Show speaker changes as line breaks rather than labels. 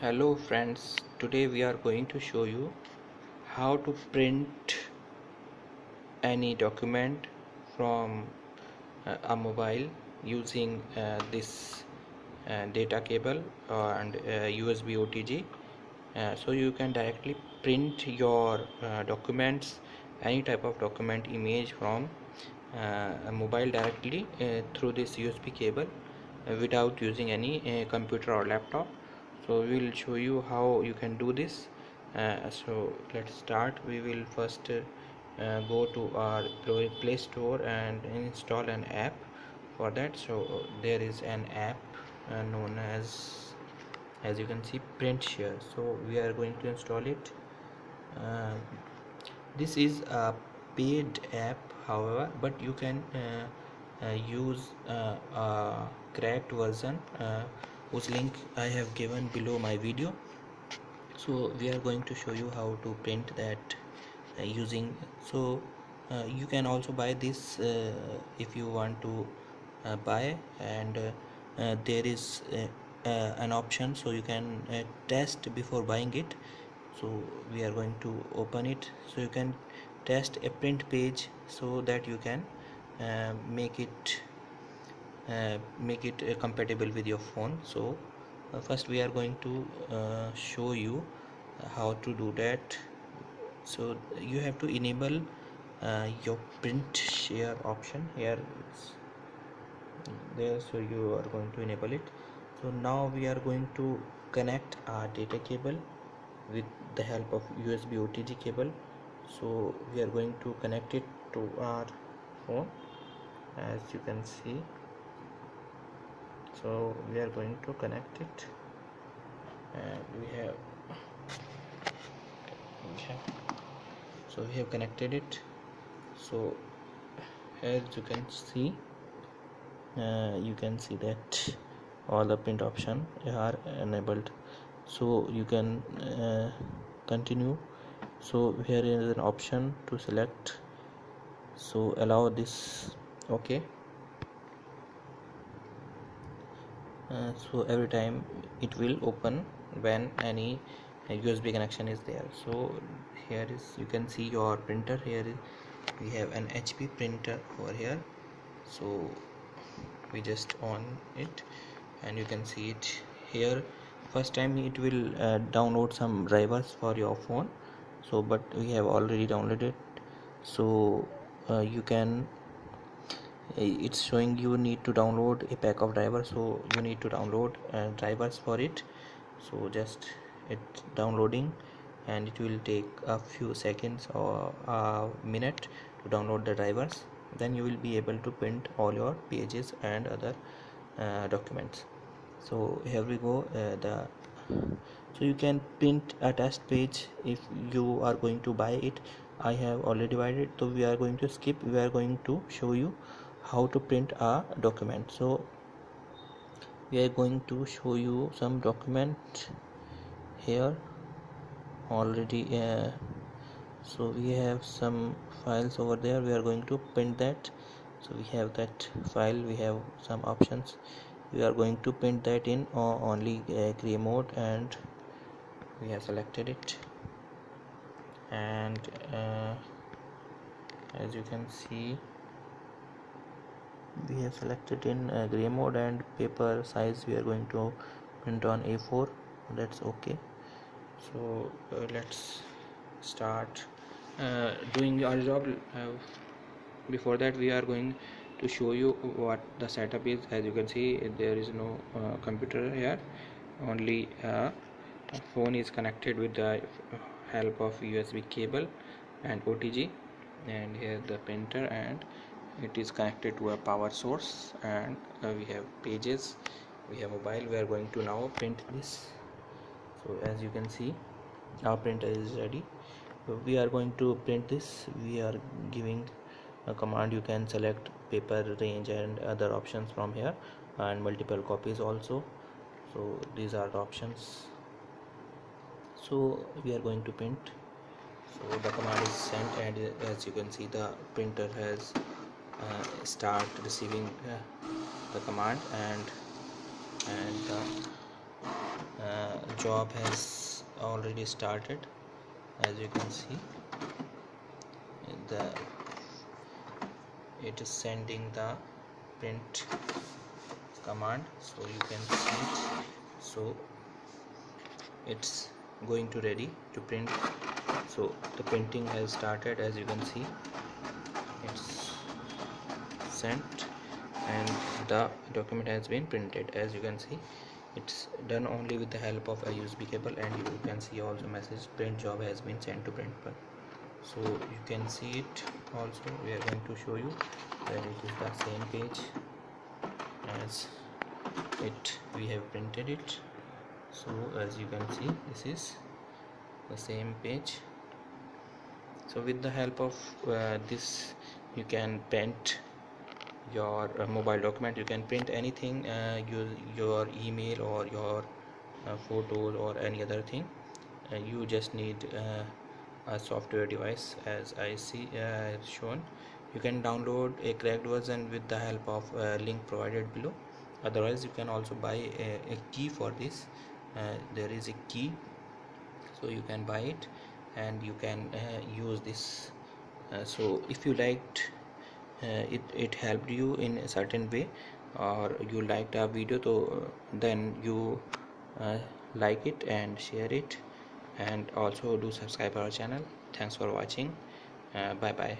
hello friends. Today we are going to show you how to print any document from uh, a mobile using uh, this uh, data cable and USB uh, OTG uh, so you can directly print your uh, documents any type of document image from a mobile directly through this USB cable without using any computer or laptop so we will show you how you can do this. Uh, so let's start. We will first uh, go to our play store and install an app for that. So there is an app uh, known as as you can see print PrintShare so we are going to install it. Um, this is a paid app however but you can uh, uh, use uh, a cracked version whose link I have given below my video. So we are going to show you how to print that uh, using so uh, you can also buy this uh, if you want to uh, buy. And uh, uh, there is an option so you can test before buying it. So we are going to open it. So you can test a print page so that you can make it make it uh, compatible with your phone. So uh, first we are going to uh, show you how to do that. So you have to enable uh, your print share option. Here it's there so you are going to enable it. So now we are going to connect our data cable with the help of USB OTG cable. So we are going to connect it to our phone as you can see so we are going to connect it. And we have okay. So we have connected it. So as you can see uh, you can see that all the print option are enabled. So you can uh, continue. So here is an option to select. So allow this okay Uh, so every time it will open when any USB connection is there. So here is you can see your printer. Here we have an HP printer over here. So we just on it and you can see it here. First time it will uh, download some drivers for your phone. So but we have already downloaded. It, so uh, you can it's showing you need to download a pack of drivers so you need to download uh, drivers for it. So just it downloading and it will take a few seconds or a minute to download the drivers. Then you will be able to print all your pages and other uh, documents. So here we go uh, the so you can print a test page if you are going to buy it. I have already divided so we are going to skip. We are going to show you how to print a document. So we are going to show you some document here already uh, so we have some files over there. We are going to print that. So we have that file. We have some options. We are going to print that in uh, only uh, gray mode and we have selected it. And uh, as you can see we have selected in uh, gray mode and paper size we are going to print on a4 that's okay. So uh, let's start uh, doing our job. Uh, before that we are going to show you what the setup is. As you can see there is no uh, computer here. Only a phone is connected with the help of USB cable and OTG and here the printer and it is connected to a power source and uh, we have pages we have mobile we are going to now print this. So as you can see our printer is ready. We are going to print this. We are giving a command. You can select paper range and other options from here and multiple copies also. So these are the options. So we are going to print. So the command is sent and as you can see the printer has uh, start receiving uh, the command and and uh, job has already started as you can see. The it is sending the print command so you can see it. So it's going to ready to print. So the printing has started as you can see sent and the document has been printed. As you can see it's done only with the help of a USB cable and you can see also message print job has been sent to print so you can see it also. We are going to show you that it is the same page as it we have printed it. So as you can see this is the same page. So with the help of uh, this you can print your uh, mobile document. You can print anything uh, your, your email or your uh, photos or any other thing. Uh, you just need uh, a software device as I see uh, shown. You can download a cracked version with the help of link provided below. Otherwise you can also buy a, a key for this. There is a key so you can buy it and you can use this. So if you liked it, it helped you in a certain way or you liked our video so then you uh, like it and share it and also do subscribe our channel. Thanks for watching. Uh, bye bye